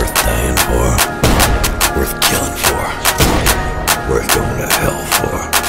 worth dying for, worth killing for, worth going to hell for.